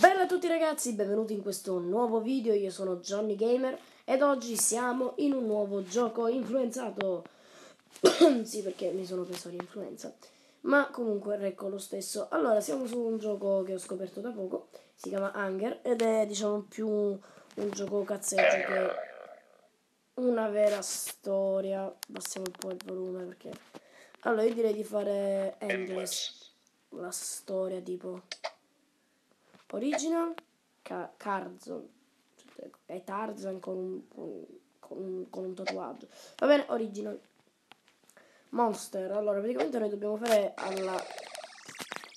Bella a tutti ragazzi, benvenuti in questo nuovo video, io sono Johnny Gamer ed oggi siamo in un nuovo gioco influenzato. Sì, perché mi sono preso l'influenza Ma comunque, ecco lo stesso. Allora, siamo su un gioco che ho scoperto da poco Si chiama Hunger ed è diciamo più un gioco cazzeggio che una vera storia Passiamo un po' il volume perché Allora, io direi di fare Endless La storia tipo Original Ca Carzon. È Tarzan con un, con, un, con un tatuaggio. Va bene, original. Monster. Allora, praticamente noi dobbiamo fare alla...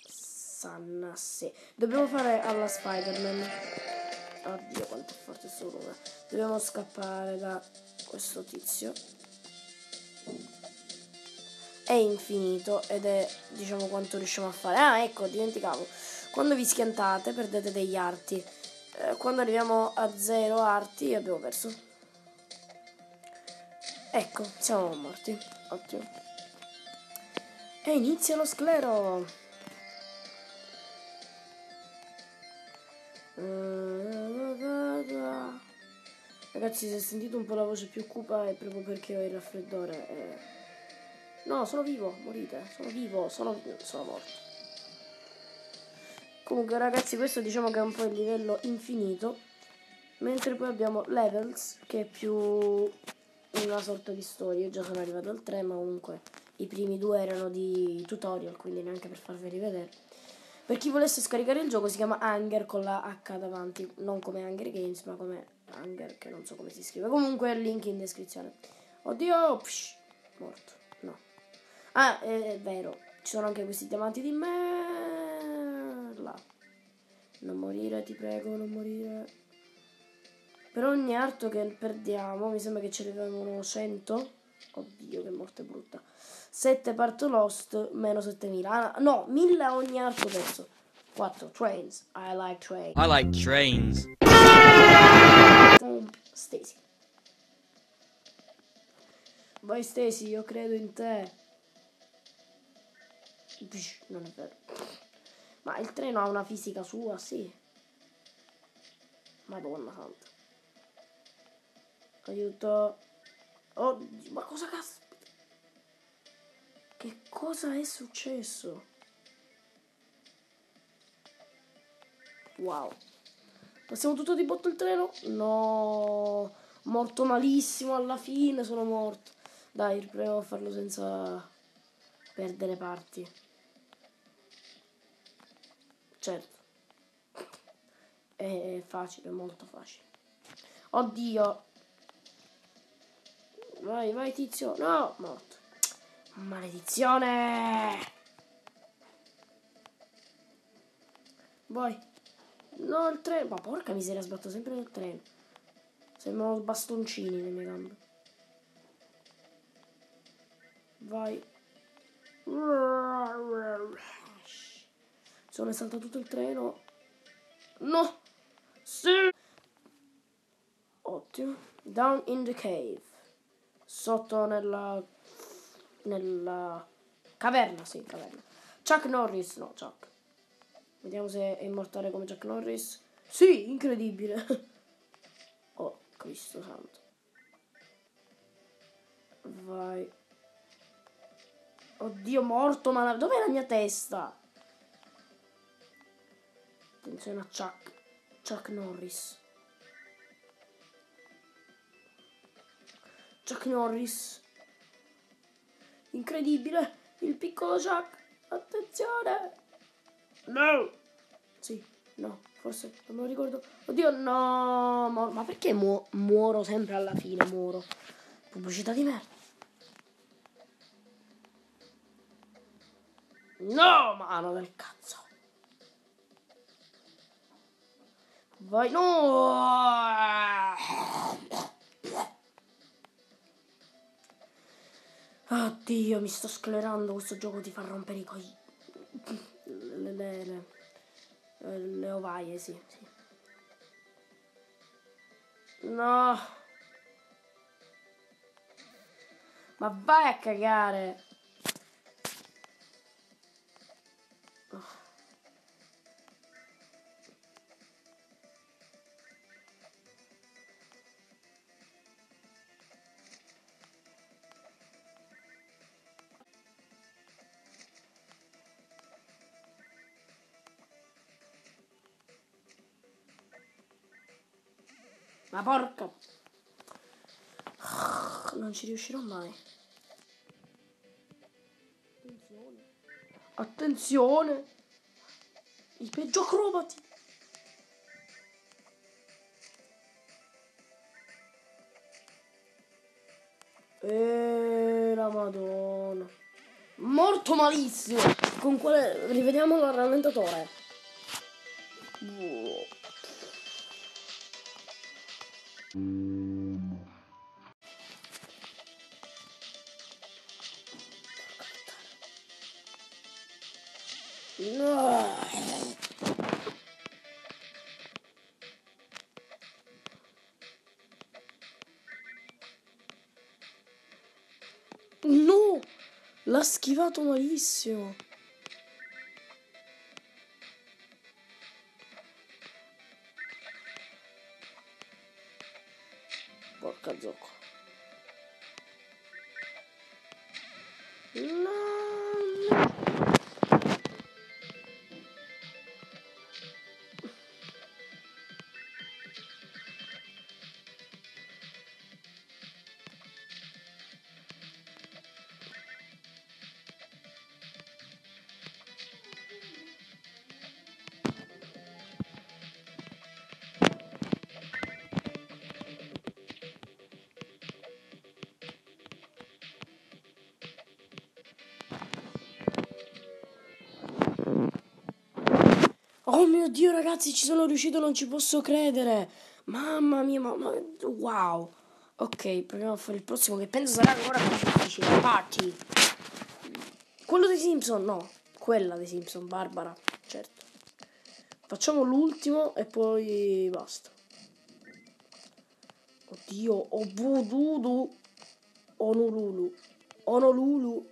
Sanna, sì. Dobbiamo fare alla Spider-Man. Oddio, quanto è forte sto nome. Dobbiamo scappare da questo tizio. È infinito ed è, diciamo, quanto riusciamo a fare. Ah, ecco, dimenticavo quando vi schiantate perdete degli arti. Eh, quando arriviamo a zero arti abbiamo perso. Ecco, siamo morti. Ottimo. E inizia lo sclero. Ragazzi, se sentite un po' la voce più cupa è proprio perché ho il raffreddore. Eh... No, sono vivo, morite. Sono vivo, sono, sono morto. Comunque ragazzi questo diciamo che è un po' il livello infinito. Mentre poi abbiamo Levels che è più una sorta di storia. Io già sono arrivato al 3 ma comunque i primi due erano di tutorial quindi neanche per farveli vedere. Per chi volesse scaricare il gioco si chiama Hunger con la H davanti, non come Hunger Games ma come Hunger che non so come si scrive. Comunque link in descrizione. Oddio, psh, morto. No. Ah, è, vero, ci sono anche questi diamanti di me là. Non morire, ti prego, non morire. Per ogni arto che perdiamo, mi sembra che ce ne vengono 100. Oddio, che morte brutta. 7 parto lost, meno 7000. Ah, no, 1000 a ogni arto perso. 4 trains. I like trains. I like trains. Stacy. Vai Stacy, io credo in te. Psh, non è vero. Ma il treno ha una fisica sua, sì. Madonna santa. Aiuto. Oddio, ma cosa caspita? Che cosa è successo? Wow. Passiamo tutto di botto il treno? No. Morto malissimo alla fine, sono morto. Dai, proviamo a farlo senza perdere parti certo. È facile, molto facile. Oddio. Vai, vai tizio. No, morto. Maledizione. Vai. No, il treno. Ma porca miseria, sbatto sempre nel treno. Sembrano bastoncini le mie gambe. Vai. Sono saltato tutto il treno. No! Sì! Ottimo. Down in the cave. Sotto nella... Nella... Caverna, sì, caverna. Chuck Norris, no, Chuck. Vediamo se è immortale come Chuck Norris. Sì, incredibile. oh, Cristo santo. Vai. Oddio, morto, ma dov'è la mia testa? Attenzione a Chuck. Chuck Norris. Chuck Norris. Incredibile. Il piccolo Chuck. Attenzione. No. Sì, no, forse non me lo ricordo. Oddio, no. Ma perché mu muoro sempre alla fine? Muoro. Pubblicità di merda. No, mano del cazzo. Vai, no! Oddio, mi sto sclerando, questo gioco ti fa rompere i coi... Le, le, le, le ovaie, sì, sì. No! Ma vai a cagare! Ma porca! Non ci riuscirò mai. Attenzione. Attenzione! I peggio acrobati! E la madonna. Morto malissimo! Con quale... Rivediamo il rallentatore. No. No! L'ha schivato malissimo. Porca zocco. No. Oh mio Dio, ragazzi, ci sono riuscito, non ci posso credere. Mamma mia, mamma. Wow. Ok, proviamo a fare il prossimo che penso sarà ancora più difficile. Party. Quello dei Simpson, no. Quella dei Simpson, Barbara, certo. Facciamo l'ultimo e poi basta. Oddio, Obududu. Onolulu. Onolulu.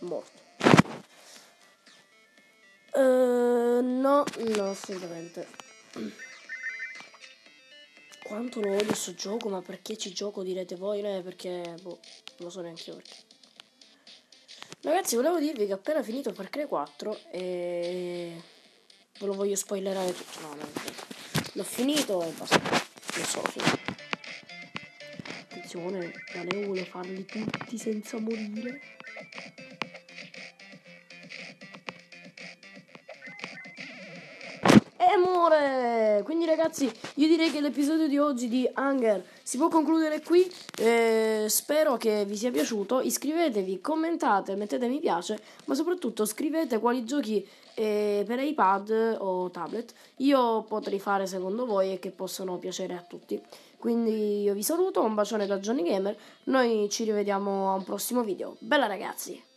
Morto. Uh, no, no, assolutamente. Quanto lo odio sto gioco, ma perché ci gioco direte voi? Eh, perché, boh, non lo so neanche io perché. Ragazzi, volevo dirvi che ho appena finito Far Cry 4 e... Ve lo voglio spoilerare tutto. No, no, l'ho finito e basta. Lo so, finito. Attenzione, la Leo vuole farli tutti senza morire. E muore! Quindi ragazzi, io direi che l'episodio di oggi di Hunger si può concludere qui. Eh, spero che vi sia piaciuto. Iscrivetevi, commentate, mettete mi piace, ma soprattutto scrivete quali giochi eh, per iPad o tablet io potrei fare secondo voi e che possono piacere a tutti. Quindi io vi saluto, un bacione da Johnny Gamer, noi ci rivediamo a un prossimo video. Bella ragazzi!